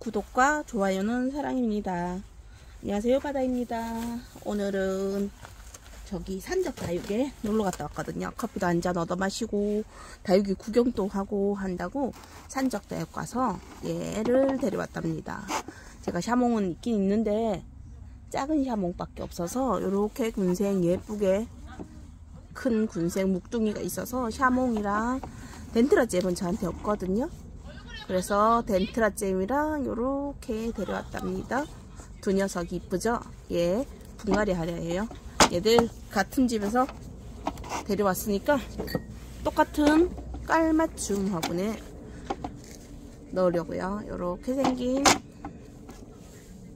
구독과 좋아요는 사랑입니다. 안녕하세요 바다입니다. 오늘은 저기 산적 다육에 놀러 갔다 왔거든요. 커피도 한 잔 얻어 마시고 다육이 구경도 하고 한다고 산적 다육 가서 얘를 데려왔답니다. 제가 샤몽은 있긴 있는데 작은 샤몽밖에 없어서 이렇게 군생 예쁘게 큰 군생 묵둥이가 있어서 샤몽이랑 덴트라잼은 저한테 없거든요. 그래서 덴트라 잼이랑 요렇게 데려왔답니다. 두 녀석 이쁘죠? 얘 분갈이 하려해요. 얘들 같은 집에서 데려왔으니까 똑같은 깔맞춤 화분에 넣으려고요. 요렇게 생긴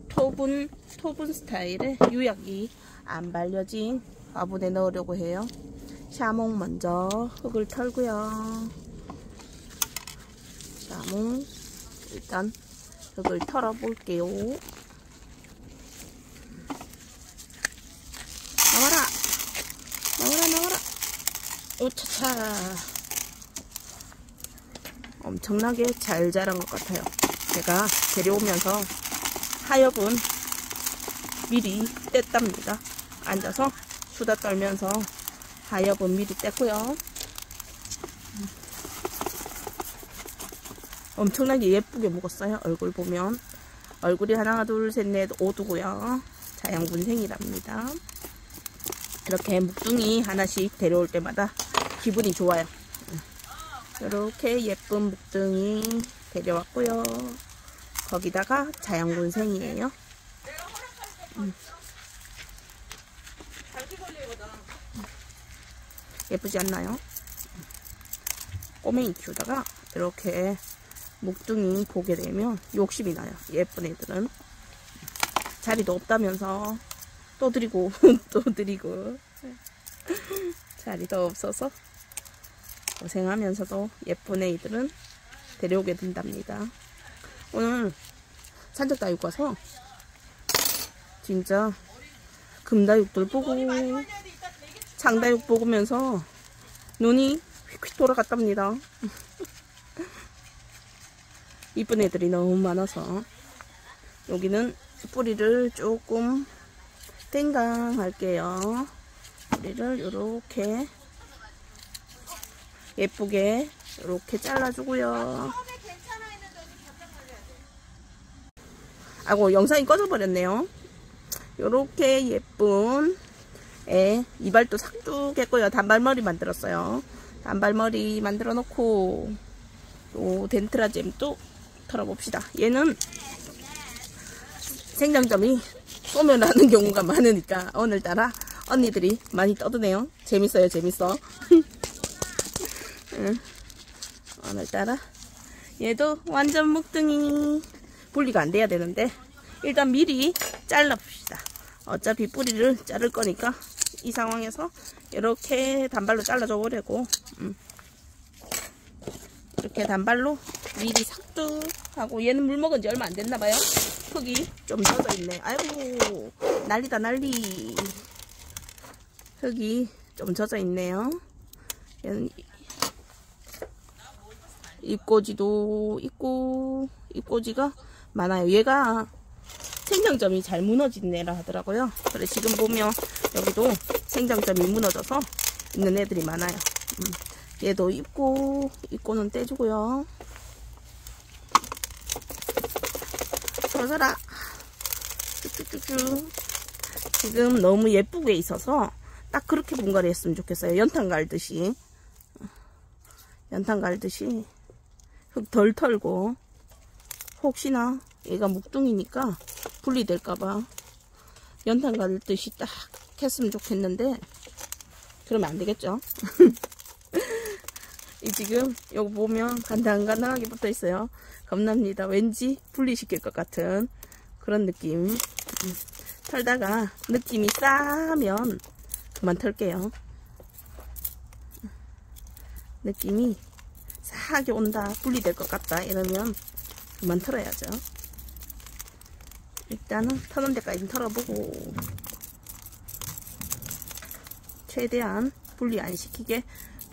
토분 토분 스타일의 유약이 안 발려진 화분에 넣으려고 해요. 샤몽 먼저 흙을 털고요. 샤몽 일단 흙을 털어 볼게요. 나와라! 나와라 나와라! 오차차! 엄청나게 잘 자란 것 같아요. 제가 데려오면서 하엽은 미리 뗐답니다. 앉아서 수다 떨면서 하엽은 미리 뗐고요. 엄청나게 예쁘게 먹었어요. 얼굴 보면. 얼굴이 하나, 둘, 셋, 넷, 오두고요. 자양분생이랍니다. 이렇게 묵둥이 하나씩 데려올 때마다 기분이 좋아요. 이렇게 예쁜 묵둥이 데려왔고요. 거기다가 자양분생이에요. 음. 예쁘지 않나요? 꼬맹이 키우다가 이렇게 묵둥이 보게 되면 욕심이 나요. 예쁜 애들은. 자리도 없다면서 또 드리고 또 드리고 자리도 없어서 고생하면서도 예쁜 애들은 데려오게 된답니다. 오늘 산적다육 가서 진짜 금다육들 보고 장다육 보면서 눈이 휙휙 돌아갔답니다. 이쁜 애들이 너무 많아서 여기는 뿌리를 조금 땡강 할게요. 뿌리를 이렇게 예쁘게 이렇게 잘라주고요. 아고 영상이 꺼져버렸네요. 이렇게 예쁜 애 이발도 삭둑 했고요. 단발머리 만들었어요. 단발머리 만들어 놓고 요 덴트라잼도 털어봅시다. 얘는 생장점이 쏘면 하는 경우가 많으니까 오늘따라 언니들이 많이 떠드네요. 재밌어요, 재밌어. 응. 오늘따라 얘도 완전 묵둥이 분리가 안 돼야 되는데 일단 미리 잘라봅시다. 어차피 뿌리를 자를 거니까 이 상황에서 이렇게 단발로 잘라줘 보려고 음. 이렇게 단발로 미리 삭둑하고 얘는 물 먹은 지 얼마 안 됐나 봐요. 흙이 좀 젖어 있네. 아이고 난리다 난리. 흙이 좀 젖어 있네요. 얘는 잎꽂이도 있고 잎꽂이가 많아요. 얘가 생장점이 잘 무너진 애라 하더라고요. 그래 지금 보면 여기도 생장점이 무너져서 있는 애들이 많아요. 음. 얘도 입고 입고는 떼주고요. 젖어라. 쭉쭉쭉쭉. 지금 너무 예쁘게 있어서 딱 그렇게 분갈이 했으면 좋겠어요. 연탄 갈듯이. 연탄 갈듯이 흙 덜 털고 혹시나 얘가 묵둥이니까 분리될까봐 연탄 갈듯이 딱 했으면 좋겠는데 그러면 안 되겠죠. 이 지금 요거 보면 간당간당하게 붙어 있어요. 겁납니다. 왠지 분리시킬 것 같은 그런 느낌. 음, 털다가 느낌이 싸면 그만 털게요. 느낌이 싸게 온다, 분리될 것 같다 이러면 그만 털어야죠. 일단은 터는 데까지 털어보고 최대한 분리 안 시키게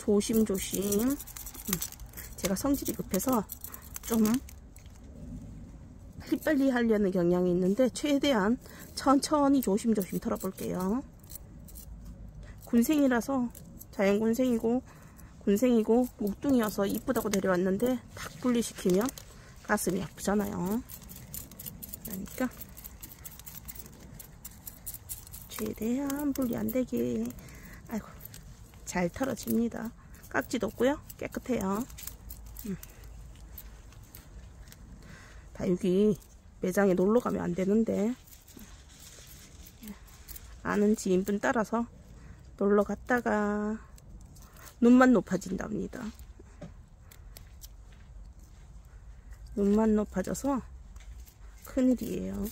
조심조심 음, 제가 성질이 급해서 좀 빨리빨리 하려는 경향이 있는데 최대한 천천히 조심조심 털어볼게요. 군생이라서 자연군생이고 군생이고 목둥이어서 이쁘다고 데려왔는데 탁 분리시키면 가슴이 아프잖아요. 그러니까 최대한 분리 안되게 잘 털어집니다. 깍지도 없고요. 깨끗해요. 음. 다 여기 매장에 놀러 가면 안 되는데 아는 지인분 따라서 놀러 갔다가 눈만 높아진답니다. 눈만 높아져서 큰일이에요.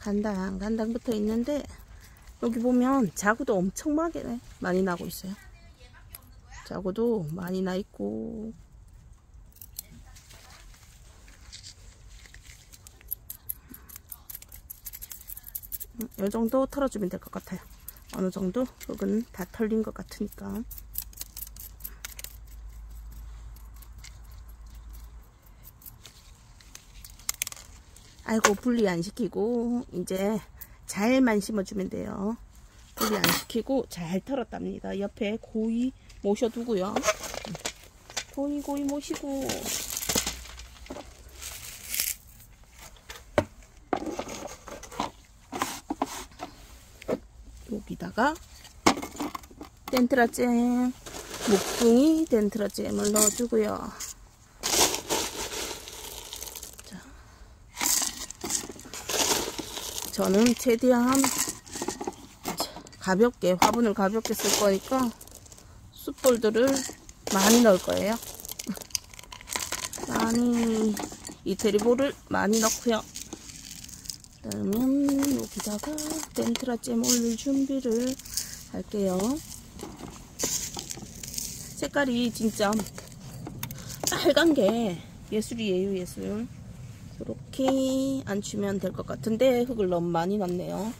간당 간당 붙어 있는데 여기 보면 자구도 엄청 많이 나고 있어요. 자구도 많이 나 있고 이 정도 털어주면 될 것 같아요. 어느 정도 흙은 다 털린 것 같으니까. 아이고 분리 안 시키고 이제 잘만 심어주면 돼요. 분리 안 시키고 잘 털었답니다. 옆에 고이 모셔두고요. 고이 고이 모시고 여기다가 덴트라잼 목둥이 덴트라잼을 넣어주고요. 저는 최대한 가볍게 화분을 가볍게 쓸 거니까 숯볼들을 많이 넣을 거예요. 많이 이태리볼을 많이 넣고요. 그러면 여기다가 덴트라잼 올릴 준비를 할게요. 색깔이 진짜 빨간 게 예술이에요 예술. 이렇게 안 주면 될 것 같은데 흙을 너무 많이 넣네요.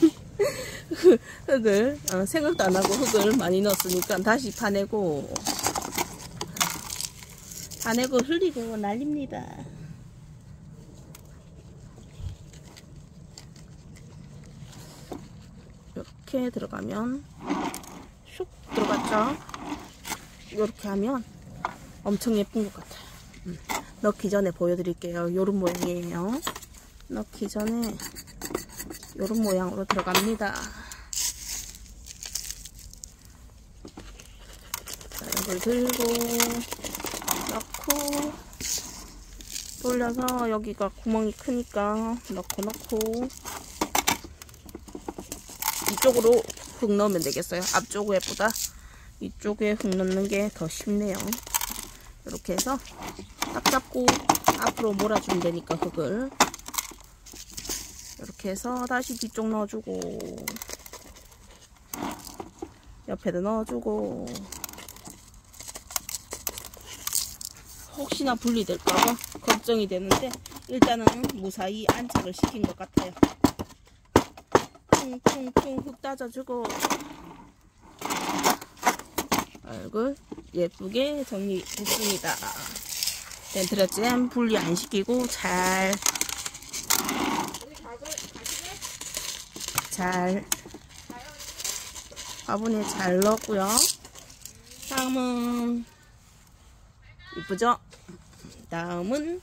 흙을 어, 생각도 안 하고 흙을 많이 넣었으니까 다시 파내고 파내고 흘리고 난립니다. 이렇게 들어가면 슉 들어갔죠? 이렇게 하면 엄청 예쁜 것 같아요. 음. 넣기 전에 보여드릴게요. 요런 모양이에요. 넣기 전에 요런 모양으로 들어갑니다. 자, 이걸 들고 넣고 돌려서 여기가 구멍이 크니까 넣고 넣고 이쪽으로 흙 넣으면 되겠어요. 앞쪽에보다 이쪽에 흙 넣는 게 더 쉽네요. 이렇게 해서 딱 잡고 앞으로 몰아주면 되니까 흙을 이렇게 해서 다시 뒤쪽 넣어주고 옆에도 넣어주고 혹시나 분리될까봐 걱정이 되는데 일단은 무사히 안착을 시킨 것 같아요. 퉁퉁퉁 흙 따져주고 얼굴 예쁘게 정리했습니다. 덴트라잼 분리 안 시키고 잘, 잘, 화분에 잘 넣었고요. 다음은, 이쁘죠? 다음은,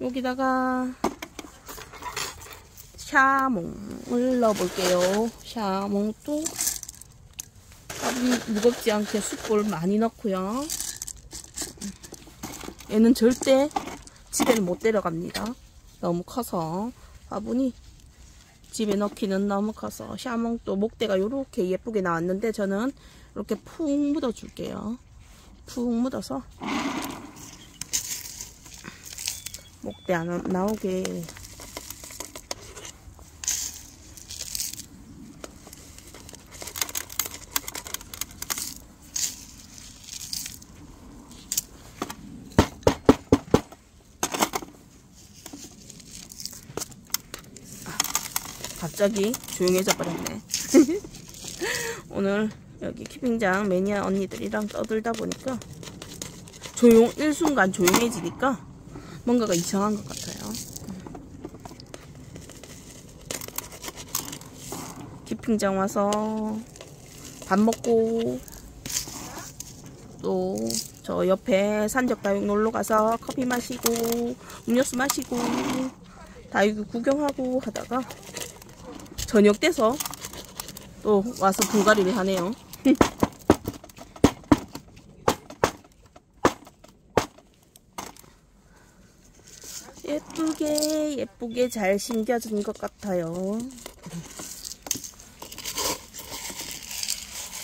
여기다가, 샤몽을 넣어볼게요. 샤몽도 무겁지 않게 숯볼 많이 넣고요. 얘는 절대 집에는 못 데려갑니다. 너무 커서 화분이 집에 넣기는 너무 커서 샤몽도 목대가 이렇게 예쁘게 나왔는데 저는 이렇게 푹 묻어 줄게요. 푹 묻어서 목대 안 나오게 갑자기 조용해져 버렸네. 오늘 여기 키핑장 매니아 언니들이랑 떠들다 보니까 조용, 일순간 조용해지니까 뭔가가 이상한 것 같아요. 키핑장 와서 밥 먹고 또 저 옆에 산적다육 놀러 가서 커피 마시고 음료수 마시고 다육 구경하고 하다가 저녁 돼서 또 와서 불가리를 하네요. 예쁘게 예쁘게 잘 심겨진 것 같아요.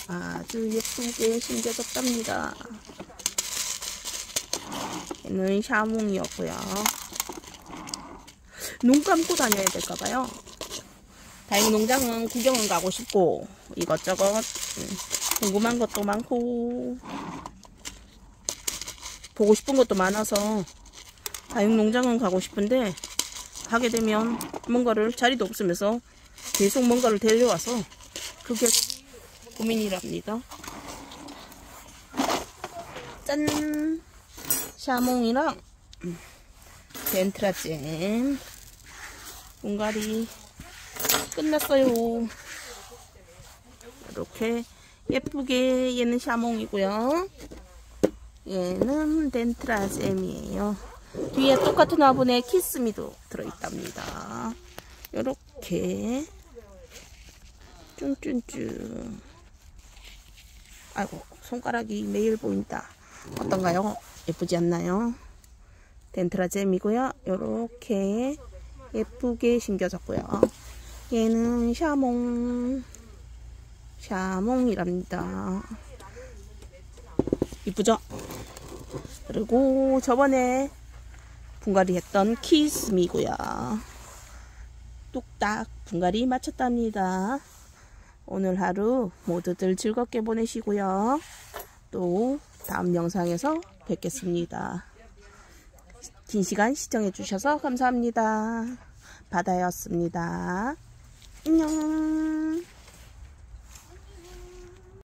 아주 예쁘게 심겨졌답니다. 얘는 샤몽이었고요. 눈 감고 다녀야 될까봐요. 다행 농장은 구경은 가고 싶고 이것저것 음, 궁금한 것도 많고 보고 싶은 것도 많아서 다육농장은 가고 싶은데 가게 되면 뭔가를 자리도 없으면서 계속 뭔가를 데려와서 그게 고민이랍니다. 짠! 샤몽이랑 덴트라잼 분갈이 끝났어요. 이렇게 예쁘게 얘는 샤몽이고요. 얘는 덴트라잼이에요. 뒤에 똑같은 화분에 키스미도 들어있답니다. 이렇게 쭝쭝쭝 아이고 손가락이 매일 보인다. 어떤가요? 예쁘지 않나요? 덴트라잼이고요. 이렇게 예쁘게 심겨졌고요. 얘는 샤몽 샤몽이랍니다. 이쁘죠? 그리고 저번에 분갈이 했던 키스미고요. 뚝딱 분갈이 마쳤답니다. 오늘 하루 모두들 즐겁게 보내시고요. 또 다음 영상에서 뵙겠습니다. 긴 시간 시청해 주셔서 감사합니다. 바다였습니다. 안녕